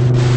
you.